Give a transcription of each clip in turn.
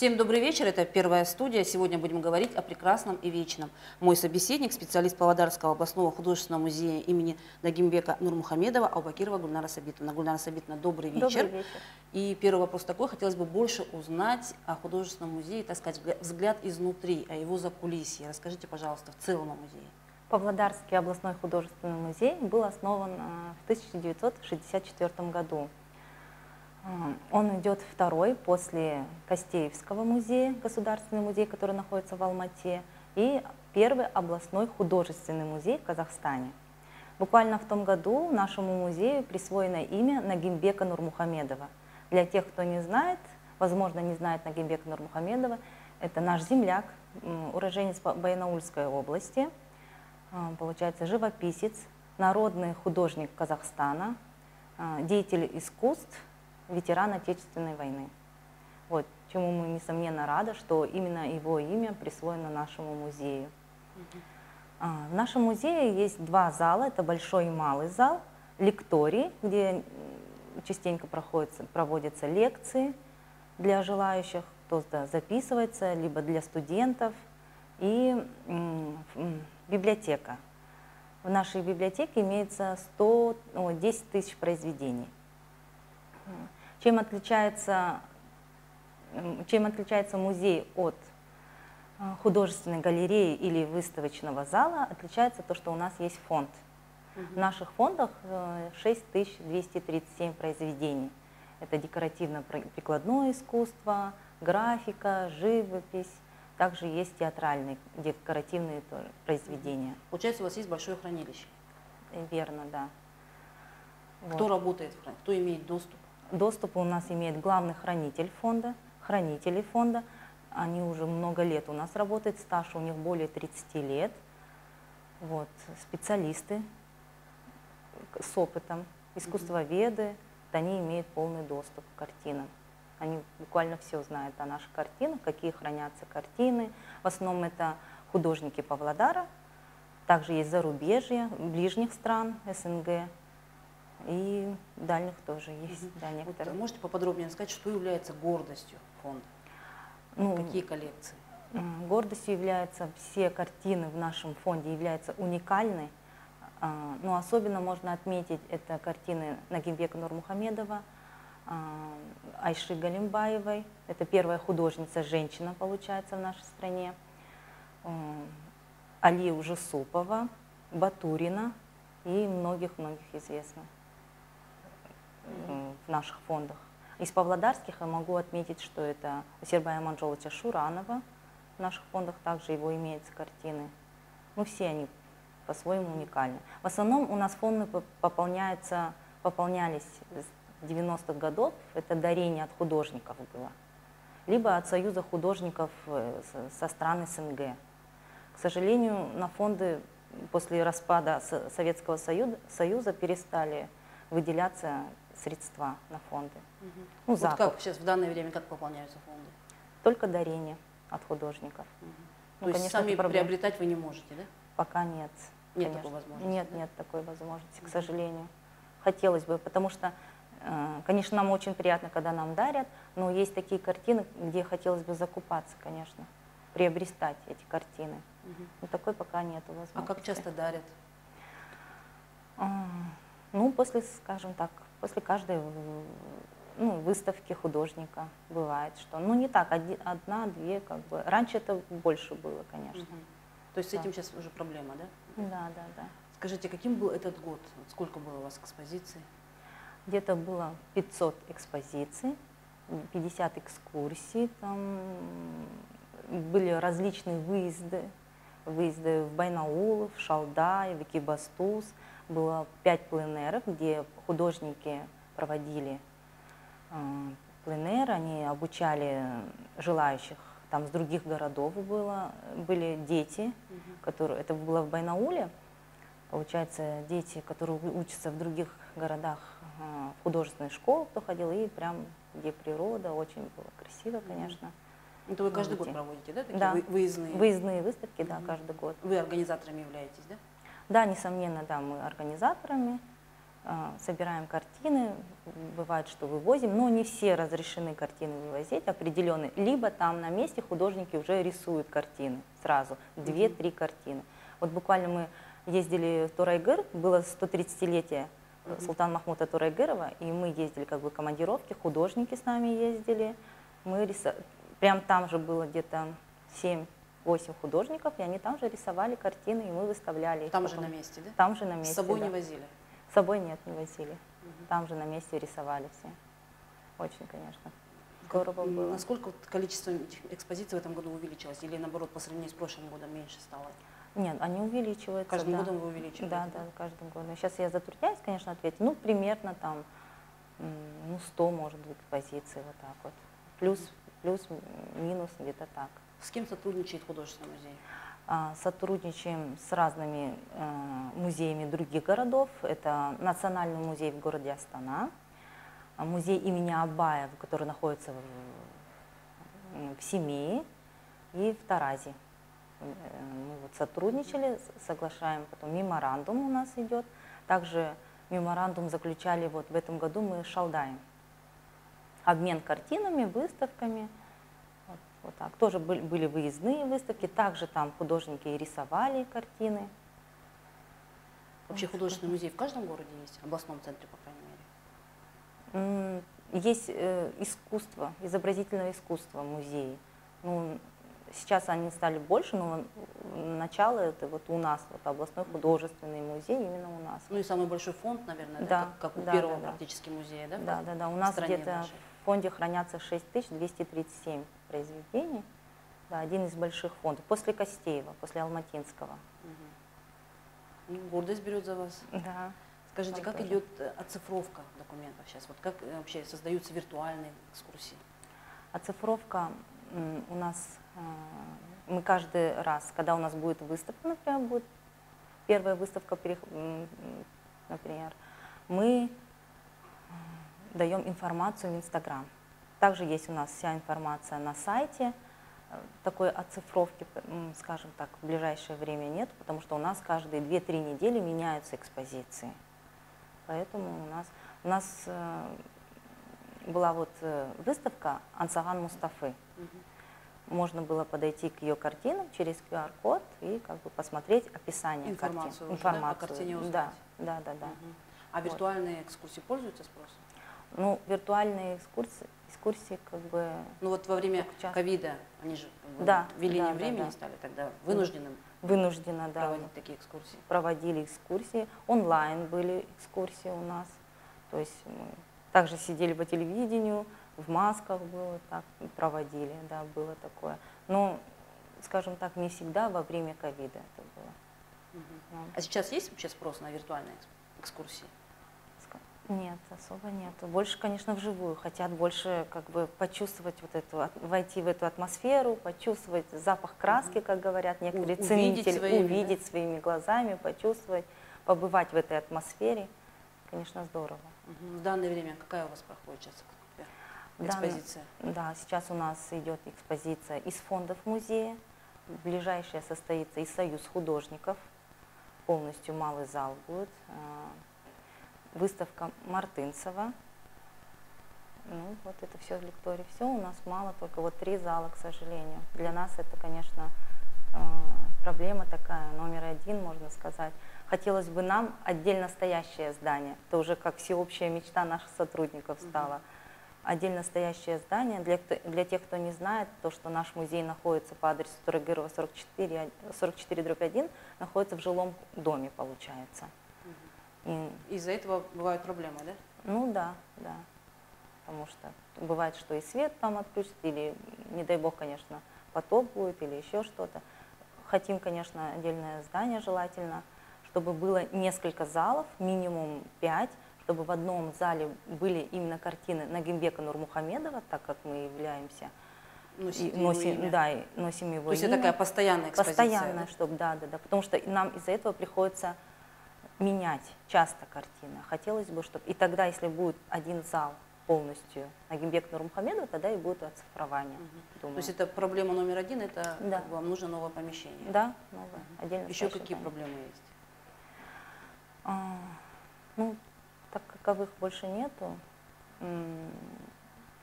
Всем добрый вечер, это первая студия. Сегодня будем говорить о прекрасном и вечном. Мой собеседник, специалист Павлодарского областного художественного музея имени Дагимбека Нурмухамедова Аубакирова Гульнара Сабитовна. Гульнара Сабитовна, добрый вечер. Добрый вечер. И первый вопрос такой, хотелось бы больше узнать о художественном музее, так сказать, взгляд изнутри, о его закулисье. Расскажите, пожалуйста, в целом о музее. Павлодарский областной художественный музей был основан э, в 1964 году. Э, Он идет второй после Костеевского музея, государственный музей, который находится в Алмате, и первый областной художественный музей в Казахстане. Буквально в том году нашему музею присвоено имя Нагимбека Нурмухамедова. Для тех, кто не знает, возможно, не знает Нагимбека Нурмухамедова, это наш земляк, уроженец Ба- Баянаульской области, а, получается, живописец, народный художник Казахстана, а, деятель искусств, ветеран Отечественной войны. Вот, чему мы, несомненно, рады, что именно его имя присвоено нашему музею. А, В нашем музее есть два зала, это большой и малый зал, лекторий, где частенько проходятся, проводятся лекции для желающих, кто записывается, либо для студентов, и библиотека. В нашей библиотеке имеется 100, о, 10 тысяч произведений. Чем отличается, чем отличается музей от а, художественной галереи или выставочного зала, отличается то, что у нас есть фонд. В наших фондах э, 6237 произведений. Это декоративно-прикладное искусство, графика, живопись. Также есть театральные, декоративные тоже произведения. Получается, у вас есть большое хранилище. Э, Верно, да. Кто Вот. работает кто имеет доступ? Доступ у нас имеет главный хранитель фонда, хранители фонда. Они уже много лет у нас работают, стаж у них более 30 лет. Вот, специалисты с опытом, искусствоведы, вот они имеют полный доступ к картинам. Они буквально все знают о наших картинах, какие хранятся картины. В основном это художники Павлодара, также есть зарубежья, ближних стран СНГ и дальних тоже есть, да, Вот, некоторые. можете поподробнее сказать, что является гордостью фонда? Ну, Какие коллекции? Гордостью являются все картины в нашем фонде являются уникальны. А, Но особенно можно отметить это картины Нагимбека Нурмухамедова, а, Айши Галимбаевой. Это первая художница, женщина, получается, в нашей стране. М, Али Ужесупова, Батурина и многих-многих известных в наших фондах. Из павлодарских я могу отметить, что это Сербая Манжолыча Шуранова. В наших фондах также его имеются картины. Ну, все они по-своему уникальны. В основном у нас фонды по- пополняются, пополнялись с 90-х годов. Это дарение от художников было. Либо от Союза художников э, со- стран СНГ. К сожалению, на фонды после распада Со- Советского Союза перестали выделяться средства на фонды. Ну, Вот закуп. как сейчас в данное время как пополняются фонды? Только дарение от художников. То Ну, есть конечно, сами это проблема. приобретать вы не можете, да? Пока нет. Нет конечно. такой возможности, Нет, да? нет такой возможности, к сожалению. Хотелось бы, потому что, э, конечно, нам очень приятно, когда нам дарят, но есть такие картины, где хотелось бы закупаться, конечно, приобретать эти картины. Но такой пока нет А возможности. как часто дарят? Ну, после, скажем так, после каждой э, ну, выставки художника бывает, что, ну, не так, оди- одна, две, как бы. Раньше это больше было, конечно. Мгм. То есть с Да. этим сейчас уже проблема, да? Да, да, да. Скажите, каким был этот год? Сколько было у вас экспозиций? Где-то было 500 экспозиций, 50 экскурсий, там были различные выезды, выезды в Байнаул, в Шалдай, в Экибастуз. Было пять пленеров, где художники проводили э, пленер, они обучали желающих, там с других городов было, были дети, которые, это было в Байнауле, Получается, дети, которые учатся в других городах в художественной школе, кто ходил, и прям где природа, очень было красиво, конечно. Это вы каждый год проводите, да? Такие Да. вы- выездные? Выездные выставки, да, каждый год. Вы организаторами являетесь, да? Да, несомненно, да, мы организаторами. а, собираем картины, бывает, что вывозим, но не все разрешены картины вывозить определенные. Либо там на месте художники уже рисуют картины сразу, две-три картины. Вот буквально мы ездили в Турайгыр, было 130-летие Султана Махмута Турайгырова, и мы ездили как бы командировки, художники с нами ездили. Мы рисо... Прям там же было где-то 7-8 художников, и они там же рисовали картины, и мы выставляли их. Там же потом. на месте, да? Там же на месте, С собой да. не возили? С собой нет, не возили. Там же на месте рисовали все. Очень, конечно. Здорово М, было. Насколько вот количество экспозиций в этом году увеличилось? Или наоборот, по сравнению с прошлым годом меньше стало? Нет, они увеличиваются. Каждым да. годом вы увеличиваете? Да, да, каждым годом. Сейчас я затрудняюсь, конечно, ответить. Ну, примерно там, ну, 100, может быть, позиций вот так вот. Плюс, плюс, м, минус, где-то так. С кем сотрудничает художественный музей? А, Сотрудничаем с разными э, музеями других городов. Это Национальный музей в городе Астана, а, музей имени Абаев, который находится в, в и в Таразе. Э, Мы вот сотрудничали, соглашаем, потом меморандум у нас идет. Также меморандум заключали вот в этом году мы с Шалдаем. Обмен картинами, выставками. Вот, вот так. Тоже были, были выездные выставки, также там художники и рисовали картины. Вообще художественный музей в каждом городе есть? В областном центре, по крайней мере? Есть э, искусство, изобразительное искусство музеи. Ну, сейчас они стали больше, но начало это вот у нас, вот областной художественный музей именно у нас. Ну и самый большой фонд, наверное, да? Да, как, как у да, первого да, да. практически музея, да? Да, да, да. У нас где-то? В фонде хранятся 6237 произведений. Да, один из больших фондов. После Костеева, после Алматинского. Ну, гордость берет за вас. Да. Скажите, как тоже. идет э, оцифровка документов сейчас? Вот как э, вообще создаются виртуальные экскурсии? Оцифровка у нас, э, мы каждый раз, когда у нас будет выставка, например, будет первая выставка, например, мы даем информацию в Инстаграм. Также есть у нас вся информация на сайте. Э, Такой оцифровки, скажем так, в ближайшее время нет, потому что у нас каждые 2-3 недели меняются экспозиции. Поэтому у нас, у нас э, была вот э, выставка Ансаган Мустафы. Можно было подойти к ее картинам через QR-код и как бы посмотреть описание Информацию картин. уже, да, по картине узнать. Да, да, да, да. Мгм. А виртуальные экскурсии пользуются спросом? Ну, виртуальные экскурсии, экскурсии как бы Ну вот во время ковида они же Да, велением да, да, времени да. стали тогда вынужденным вынужденно, да, проводить такие экскурсии. проводили экскурсии. Онлайн были экскурсии у нас. То есть мы также сидели по телевидению, в масках было так, проводили, да, было такое. Но, скажем так, не всегда во время ковида это было. Мгм. Да. А сейчас есть вообще спрос на виртуальные экс- экскурсии? Нет, особо нет. Больше, конечно, вживую. Хотят больше как бы почувствовать вот эту, войти в эту атмосферу, почувствовать запах краски, как говорят некоторые увидеть ценители, своими, да? увидеть своими глазами, почувствовать, побывать в этой атмосфере. Конечно, здорово. В данное время какая у вас проходит сейчас экспозиция? Да, сейчас у нас идет экспозиция из фондов музея. Ближайшая состоится из Союз художников. Полностью малый зал будет. Выставка Мартынцева. Ну, вот это все в лектории. Все у нас мало, только вот три зала, к сожалению. Для нас это, конечно, а, проблема такая, номер один, можно сказать. Хотелось бы нам отдельно стоящее здание. Это уже как всеобщая мечта наших сотрудников стала. Отдельно стоящее здание. Для, кто- для тех, кто не знает, то, что наш музей находится по адресу Турагырова 44, 44 дробь 1, находится в жилом доме, получается. И Из-за этого бывают проблемы, да? ну да, да. Потому что бывает, что и свет там отключат, или, не дай бог, конечно, потоп будет, или еще что-то. Хотим, конечно, отдельное здание желательно, чтобы было несколько залов, минимум пять, чтобы в одном зале были именно картины Нагимбека Нурмухамедова, так как мы являемся, Носите и его носим, имя. да, и носим его То есть это имя. такая постоянная экспозиция? Постоянно, да? чтобы, да, да, да. Потому что нам из-за этого приходится менять часто картины. Хотелось бы, чтобы... И тогда, если будет один зал полностью на Гимбек Нурмухамедова, тогда и будет оцифрование. То думаю. есть это проблема номер один, это Да. как бы вам нужно новое помещение. Да, новое, отдельно Еще какие здание. проблемы есть? А, ну, так каковых больше нету.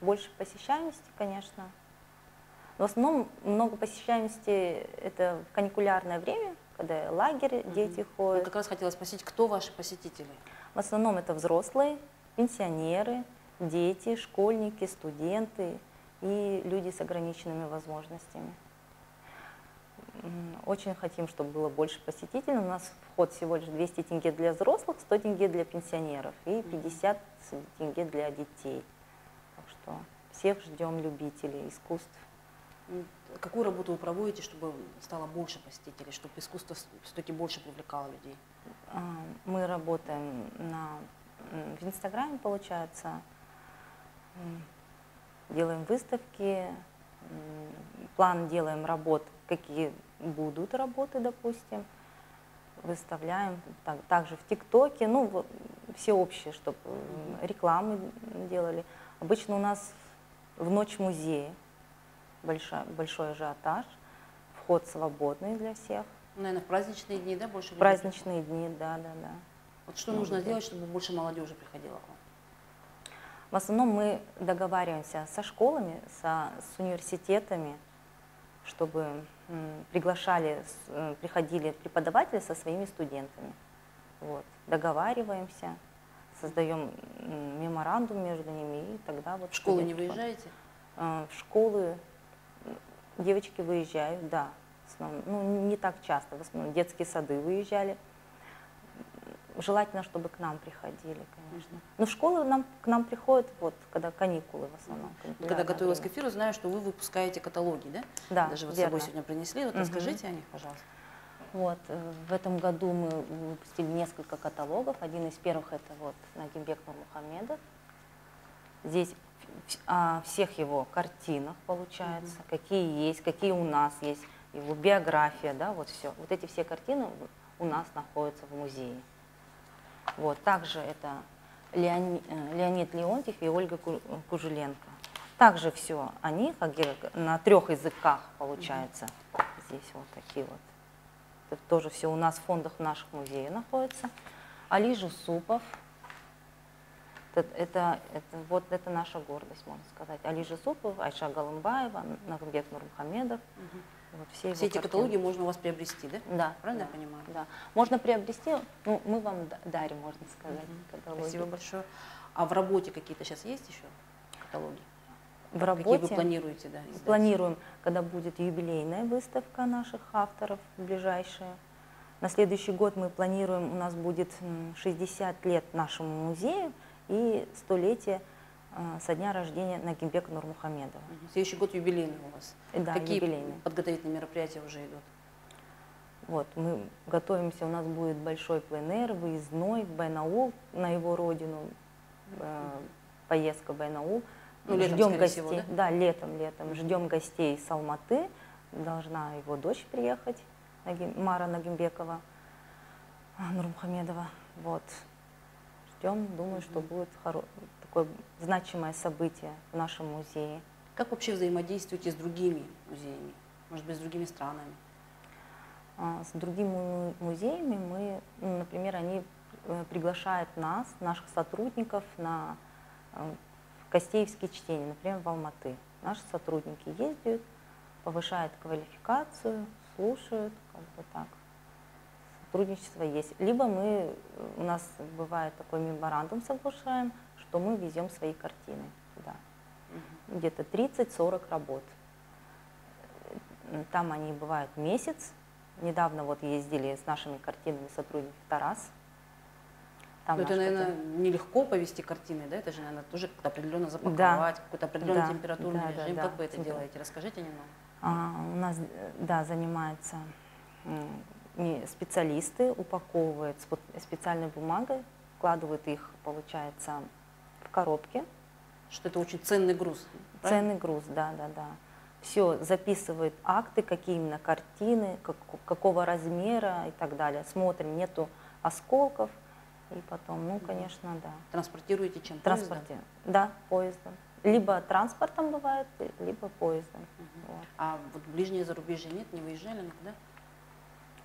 Больше посещаемости, конечно. В основном много посещаемости это в каникулярное время, когда лагерь, дети Ну, ходят. как раз хотела спросить, кто ваши посетители? В основном это взрослые, пенсионеры, дети, школьники, студенты и люди с ограниченными возможностями. Очень хотим, чтобы было больше посетителей. У нас вход всего лишь 200 тенге для взрослых, 100 тенге для пенсионеров и 50 тенге для детей. Так что всех ждем любителей искусств. Какую работу вы проводите, чтобы стало больше посетителей, чтобы искусство все-таки больше привлекало людей? А, Мы работаем на, в Инстаграме, получается, делаем выставки, план делаем работ, какие будут работы, допустим, выставляем так- также в ТикТоке, ну, все общее, чтобы рекламы делали. Обычно у нас в ночь музея большой, большой ажиотаж, вход свободный для всех. Наверное, в праздничные дни, да, больше людей? Праздничные дни, да, да, да. Вот что Может нужно быть. сделать, чтобы больше молодежи приходило к вам? В основном мы договариваемся со школами, со, с университетами, чтобы приглашали, э, приходили преподаватели со своими студентами. Вот. Договариваемся, создаем меморандум между ними, и тогда вот В школы не выезжаете? А, В школы девочки выезжают, да. в основном. ну, не так часто, в основном детские сады выезжали. Желательно, чтобы к нам приходили, конечно. Но в школы нам, к нам приходят, вот, когда каникулы в основном. Когда каникулярное готовилась к время. эфиру, знаю, что вы выпускаете каталоги, да? Да, Даже вот с собой сегодня принесли. Вот Мгм. расскажите о них, пожалуйста. Вот, э, в этом году мы выпустили несколько каталогов. Один из первых это вот Нагимбек Нурмухамедов. Здесь о всех его картинах получается, какие есть, какие у нас есть, его биография, да, вот все. Вот эти все картины у нас находятся в музее. Вот, также это Леони- э, Леонид Леонтьев и Ольга Ку- Кужеленко. Также все о них, о ге- на трех языках получается. Здесь вот такие вот. Это тоже все у нас в фондах наших музеев находится. Али Жусупов. Это, это, это- вот это наша гордость, можно сказать. Али Жусупов, Айша Галымбаева, Нагумбек Нурмухамедов. Вот все, Все эти картины. каталоги можно у вас приобрести, да? Да. Правильно да, я понимаю? Да. Можно приобрести, ну, мы вам да- дарим, можно сказать, Мгм. каталоги. Спасибо большое. А в работе какие-то сейчас есть еще каталоги? В Какие вы работе планируете, да? издать? планируем, когда будет юбилейная выставка наших авторов ближайшая. На следующий год мы планируем, у нас будет м, 60 лет нашему музею и столетие э, со дня рождения Нагимбека Нурмухамедова. Следующий год юбилейный у вас. И Да, Какие юбилейный. подготовительные мероприятия уже идут? Вот, мы готовимся, у нас будет большой пленэр, выездной в Байнаул, на его родину, э, поездка в Байнаул. Ну, летом, Ждем гостей. всего, да? летом, летом. Ждем гостей с Алматы. Должна его дочь приехать, Мара Нагимбекова, а, Нурмухамедова. Вот. Ждем, думаю, что Мгм. будет хоро- такое значимое событие в нашем музее. Как вообще взаимодействуете с другими музеями? Может быть, с другими странами? А, С другими му- музеями мы, ну, например, они э, приглашают нас, наших сотрудников, на э, Костеевские чтения, например, в Алматы. Наши сотрудники ездят, повышают квалификацию, слушают, как бы так. Сотрудничество есть. Либо мы, э, у нас бывает такой меморандум соглашаем, что мы везем свои картины туда. Где-то 30-40 работ. Э, Там они бывают месяц. Недавно вот ездили с нашими картинами сотрудники Тарас. Там Ну, это, наверное, картины. нелегко повести картины, да? Это же, наверное, тоже как-то определенно запаковать, какой-то определенный Да, температурный да, да, режим. да, как вы это да. делаете? Расскажите немного. А, у нас, э, да, не- специалисты, упаковывают специальной бумагой, вкладывают их, получается, в коробки. Что это очень ценный груз. правильно? Ценный груз, да, да, да. Все, записывают акты, какие именно картины, как- какого размера и так далее. Смотрим, нету осколков. И потом, ну, конечно, да. Транспортируете чем? Поездом? транспорте. Да, поездом. Либо транспортом бывает, либо поездом. Вот. А вот ближнее зарубежье нет, не выезжали никуда?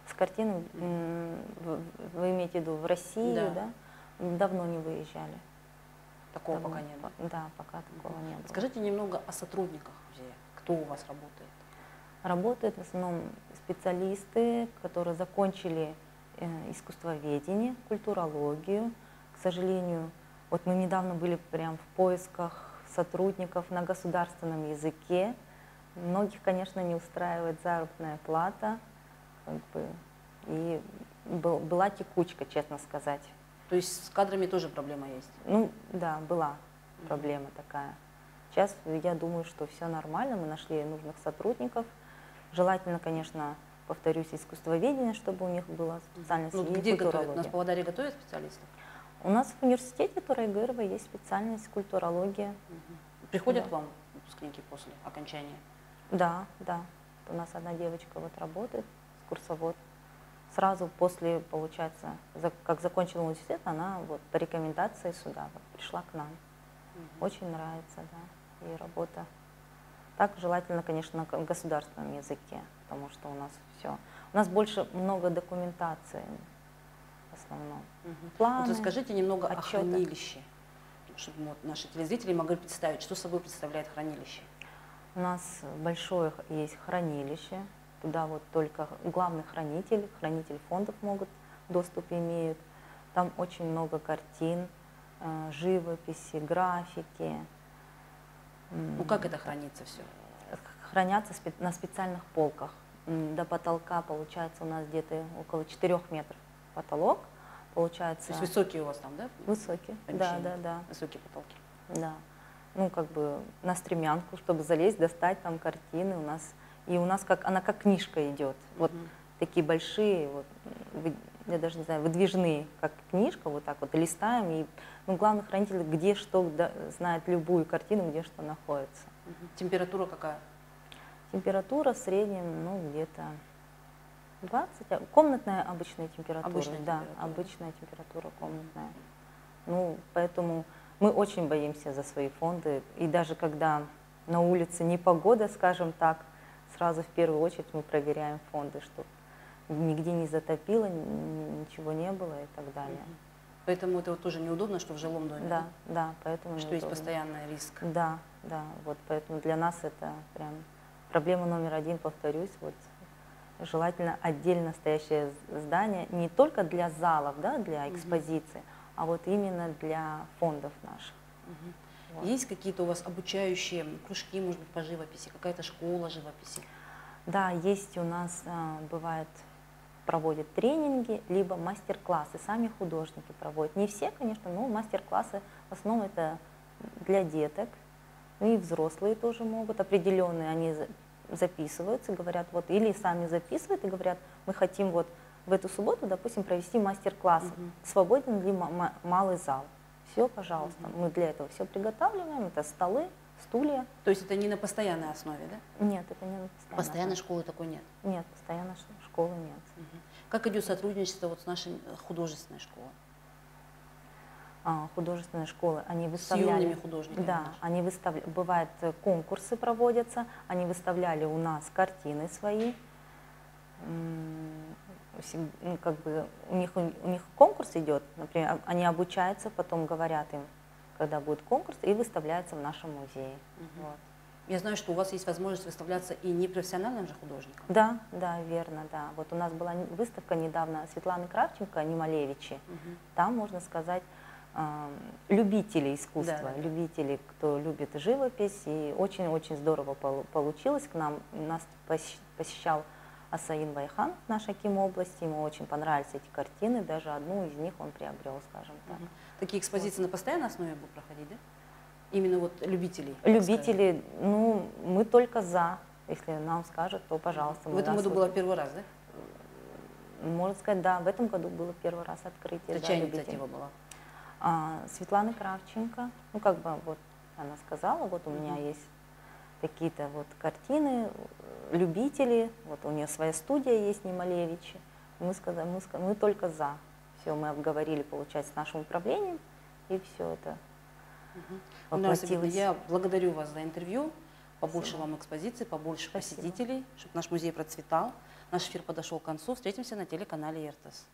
С в- вы имеете в виду в Россию, Да. да? Давно не выезжали. Такого Давно. пока не было. Да, пока такого не было. Скажите немного о сотрудниках музея. Кто у вас работает? Работают в основном специалисты, которые закончили э, искусствоведение, культурологию. К сожалению, вот мы недавно были прям в поисках сотрудников на государственном языке. Многих, конечно, не устраивает заработная плата. Как бы, и был- была текучка, честно сказать. То есть с кадрами тоже проблема есть? Ну, да, была проблема такая. Сейчас я думаю, что все нормально, мы нашли нужных сотрудников. Желательно, конечно, повторюсь, искусствоведение, чтобы у них была специальность Ну, где готовят? У нас в Павлодаре готовят специалистов? У нас в университете Турайгырова есть специальность культурология. Приходят Да. к вам выпускники после окончания? Да, да. У нас одна девочка вот работает, курсовод. Сразу после, получается, за- как закончила университет, она вот по рекомендации сюда вот пришла к нам. Очень нравится, да, ей работа. Так желательно, конечно, на государственном языке, потому что у нас все. У нас больше много документации в основном. Мгм. Планы, Вот расскажите немного о отчеты. хранилище, чтобы вот наши телезрители могли представить, что собой представляет хранилище. У нас большое есть хранилище. Туда вот только главный хранитель, хранитель фондов могут доступ имеют. Там очень много картин, э, живописи, графики. Ну как это хранится все? Хранятся на специальных полках. До потолка получается у нас где-то около 4 метров потолок. Получается То есть высокие у вас там, да? высокий. Да, да, да. Высокие потолки. Да. Ну, как бы на стремянку, чтобы залезть, достать там картины у нас. И у нас как она как книжка идет. Вот такие большие, вот, вы- я даже не знаю, выдвижные, как книжка, вот так вот листаем. И ну, главный хранитель, где что, да, знает любую картину, где что находится. Мгм. Температура какая? Температура в среднем, ну, где-то 20, а комнатная обычная температура. Обычная да, температура. обычная температура комнатная. Ну, поэтому мы очень боимся за свои фонды. И даже когда на улице непогода, скажем так, сразу в первую очередь мы проверяем фонды, чтобы нигде не затопило, ни- ничего не было и так далее. Поэтому это вот тоже неудобно, что в жилом доме, Да, да, поэтому что есть неудобно. постоянный риск. Да, да, вот поэтому для нас это прям проблема номер один, повторюсь, вот желательно отдельно стоящее здание не только для залов, да, для экспозиции, а вот именно для фондов наших. Мгм. Есть какие-то у вас обучающие кружки, может быть, по живописи, какая-то школа живописи? Да, есть у нас, а, бывает, проводят тренинги, либо мастер-классы, сами художники проводят. Не все, конечно, но мастер-классы в основном это для деток, ну и взрослые тоже могут, определенные они за- записываются, говорят, вот, или сами записывают и говорят, мы хотим вот в эту субботу, допустим, провести мастер-класс, Мгм. свободен ли ма- ма- малый зал. Все, пожалуйста, мы для этого все приготавливаем, это столы, стулья. То есть это не на постоянной основе, да? Нет, это не на постоянной Постоянной основе. школы такой нет. Нет, постоянно ш- школы нет. Мгм. Как идет сотрудничество вот с нашей э, художественной школой? А, художественные школы, они С выставляли... юными художниками. Да, нашими. они выставляют, бывает, э, конкурсы проводятся, они выставляли у нас картины свои. Ну, как бы у них, у них конкурс идет, например, а- они обучаются, потом говорят им, когда будет конкурс, и выставляется в нашем музее. Мгм. Вот. Я знаю, что у вас есть возможность выставляться и непрофессиональным же художникам. Да, да, верно, да. Вот у нас была выставка недавно Светланы Кравченко, Немалевичи. Мгм. Там, можно сказать, любители искусства, Да, да, любители, кто любит живопись. И очень-очень здорово полу- получилось. К нам нас посещ- посещал Асаин Байхан, наш Аким области. Ему очень понравились эти картины. Даже одну из них он приобрел, скажем так. Мгм. Такие экспозиции на постоянной основе будут проходить, да? Именно вот любителей. Любители, ну, мы только за. Если нам скажут, то пожалуйста. В этом году было вот- первый раз, да? Можно сказать, да, в этом году было первый раз открытие. Это да, чья инициатива была? А, Светланы Кравченко, ну как бы вот она сказала, вот у меня есть какие-то вот картины, любители, вот у нее своя студия есть Немалевичи. Мы сказали, мы, мы только за. Все, мы обговорили, получается, с нашим управлением, и все это Сабитовна, воплотилось. Я благодарю вас за интервью. Побольше Спасибо. вам экспозиций, побольше Спасибо. посетителей, чтобы наш музей процветал. Наш эфир подошел к концу. Встретимся на телеканале ЕРТС.